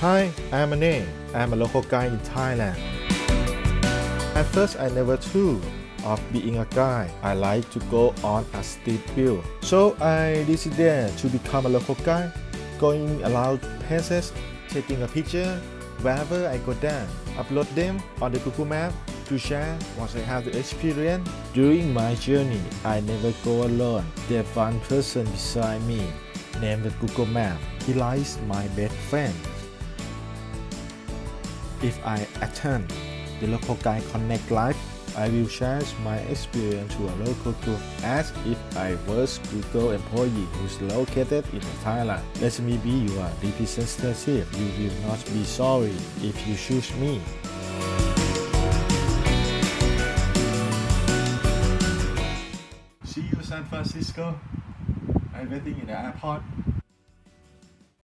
Hi, I'm Anek. I'm a local guide in Thailand. At first, I never thought of being a guy. I like to go on a street view. So I decided to become a local guide, going around places, taking a picture wherever I go down, upload them on the Google Map to share what I have the experience. During my journey, I never go alone. There's one person beside me, named Google Map. He likes my best friend. If I attend the local guide connect live, I will share my experience to a local group as if I was Google employee who's located in Thailand. Let me be your representative. You will not be sorry if you choose me. See you San Francisco. I'm waiting in the airport.